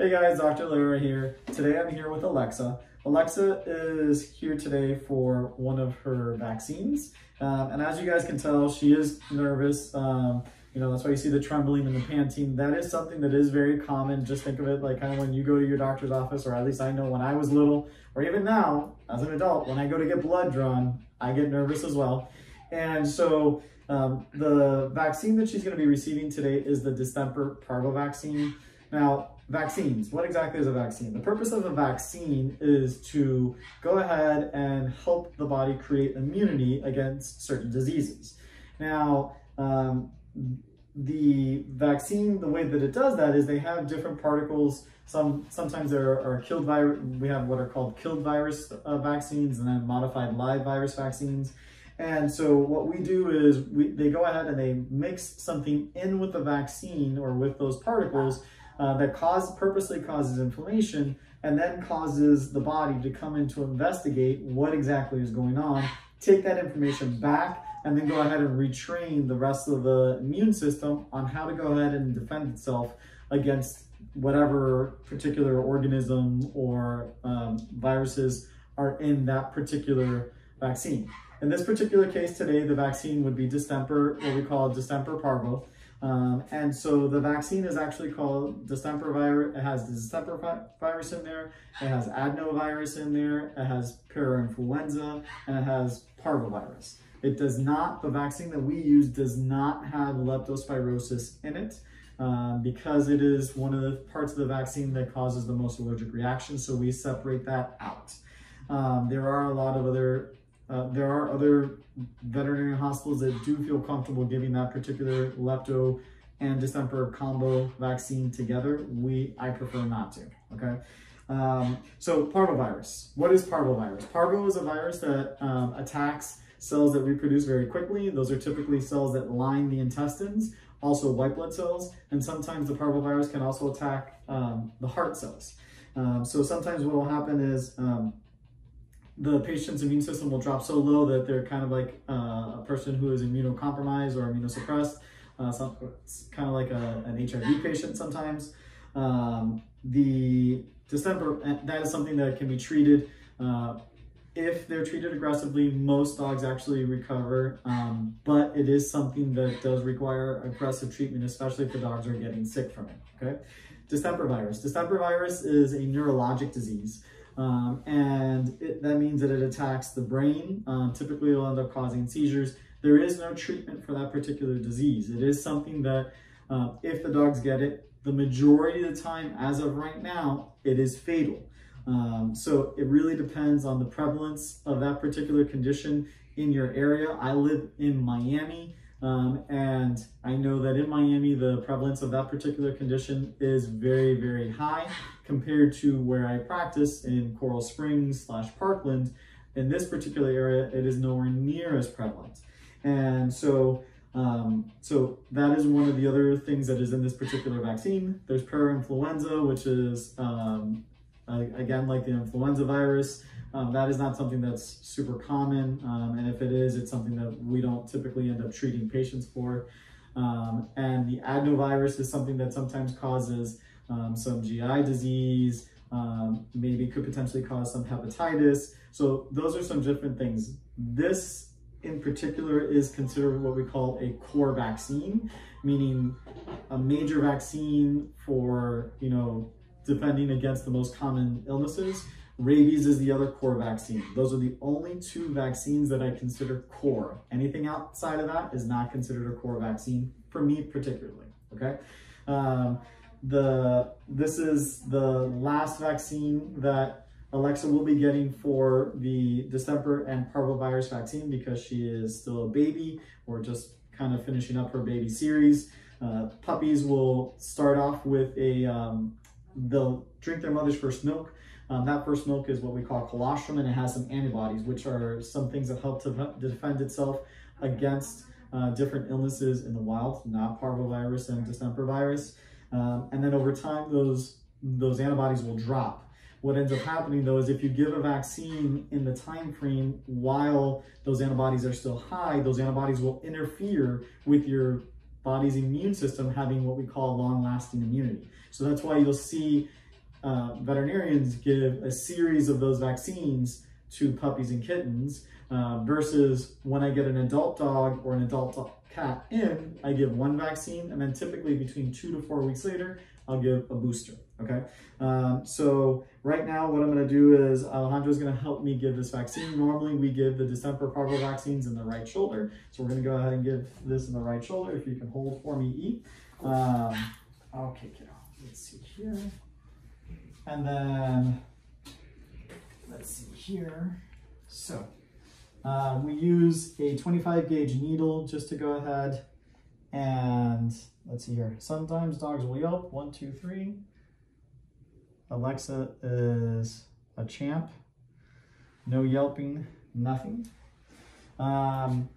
Hey guys, Dr. Lera here. Today I'm here with Alexa. Alexa is here today for one of her vaccines. Um, and as you guys can tell, she is nervous. Um, you know, that's why you see the trembling and the panting. That is something that is very common. Just think of it like kind of when you go to your doctor's office, or at least I know when I was little, or even now as an adult, when I go to get blood drawn, I get nervous as well. And so um, the vaccine that she's going to be receiving today is the distemper parvo vaccine. Now, vaccines, what exactly is a vaccine? The purpose of a vaccine is to go ahead and help the body create immunity against certain diseases. Now, um, the vaccine, the way that it does that is they have different particles. Some Sometimes there are killed virus, we have what are called killed virus uh, vaccines and then modified live virus vaccines. And so what we do is we, they go ahead and they mix something in with the vaccine or with those particles uh, that cause purposely causes inflammation and then causes the body to come in to investigate what exactly is going on, take that information back, and then go ahead and retrain the rest of the immune system on how to go ahead and defend itself against whatever particular organism or um, viruses are in that particular vaccine. In this particular case today, the vaccine would be distemper, what we call distemper parvo. Um, and so the vaccine is actually called distemper virus. It has distemper virus in there. It has adenovirus in there. It has parainfluenza and it has parvovirus. It does not, the vaccine that we use does not have leptospirosis in it um, because it is one of the parts of the vaccine that causes the most allergic reactions. So we separate that out. Um, there are a lot of other uh, there are other veterinary hospitals that do feel comfortable giving that particular lepto and distemper combo vaccine together. We, I prefer not to, okay? Um, so parvovirus, what is parvovirus? Parvo is a virus that um, attacks cells that reproduce very quickly. Those are typically cells that line the intestines, also white blood cells, and sometimes the parvovirus can also attack um, the heart cells. Um, so sometimes what will happen is um, the patient's immune system will drop so low that they're kind of like uh, a person who is immunocompromised or immunosuppressed. Uh, some, it's kind of like a, an HIV patient sometimes. Um, the distemper, eh, that is something that can be treated. Uh, if they're treated aggressively, most dogs actually recover, um, but it is something that does require aggressive treatment, especially if the dogs are getting sick from it, okay? Distemper virus. Distemper virus is a neurologic disease. Um, and it, that means that it attacks the brain. Um, typically, it'll end up causing seizures. There is no treatment for that particular disease. It is something that, uh, if the dogs get it, the majority of the time, as of right now, it is fatal. Um, so it really depends on the prevalence of that particular condition in your area. I live in Miami. Um, and I know that in Miami, the prevalence of that particular condition is very, very high compared to where I practice in Coral Springs slash Parkland. In this particular area, it is nowhere near as prevalent. And so, um, so that is one of the other things that is in this particular vaccine. There's parainfluenza, which is, um, again, like the influenza virus. Um, that is not something that's super common, um, and if it is, it's something that we don't typically end up treating patients for. Um, and the adenovirus is something that sometimes causes um, some GI disease, um, maybe could potentially cause some hepatitis. So those are some different things. This in particular is considered what we call a core vaccine, meaning a major vaccine for, you know, defending against the most common illnesses. Rabies is the other core vaccine. Those are the only two vaccines that I consider core. Anything outside of that is not considered a core vaccine for me particularly, okay? Um, the This is the last vaccine that Alexa will be getting for the distemper and parvovirus vaccine because she is still a baby or just kind of finishing up her baby series. Uh, puppies will start off with a, um, they'll drink their mother's first milk um, that first milk is what we call colostrum, and it has some antibodies, which are some things that help to defend itself against uh, different illnesses in the wild, not parvovirus and distemper virus. Um, and then over time, those, those antibodies will drop. What ends up happening though is if you give a vaccine in the time frame while those antibodies are still high, those antibodies will interfere with your body's immune system having what we call long-lasting immunity. So that's why you'll see uh, veterinarians give a series of those vaccines to puppies and kittens uh, versus when I get an adult dog or an adult cat in, I give one vaccine and then typically between two to four weeks later, I'll give a booster, okay? Um, so right now what I'm gonna do is Alejandro is gonna help me give this vaccine. Normally we give the distemper parvo vaccines in the right shoulder. So we're gonna go ahead and give this in the right shoulder. If you can hold for me, E. Um, okay, kiddo, let's see here. And then, let's see here. So, uh, we use a 25 gauge needle just to go ahead and let's see here. Sometimes dogs will yelp. One, two, three. Alexa is a champ. No yelping, nothing. Um,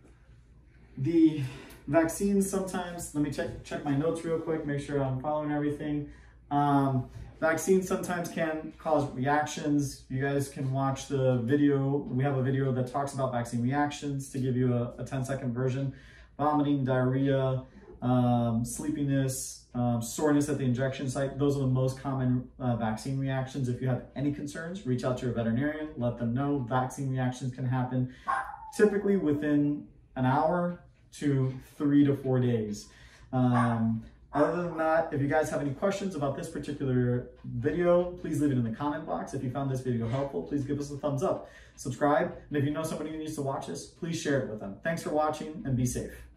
the vaccines sometimes, let me check, check my notes real quick, make sure I'm following everything. Um, vaccines sometimes can cause reactions. You guys can watch the video. We have a video that talks about vaccine reactions to give you a, a 10 second version. Vomiting, diarrhea, um, sleepiness, um, soreness at the injection site. Those are the most common uh, vaccine reactions. If you have any concerns, reach out to your veterinarian, let them know vaccine reactions can happen typically within an hour to three to four days. Um, other than that, if you guys have any questions about this particular video, please leave it in the comment box. If you found this video helpful, please give us a thumbs up. Subscribe, and if you know somebody who needs to watch this, please share it with them. Thanks for watching, and be safe.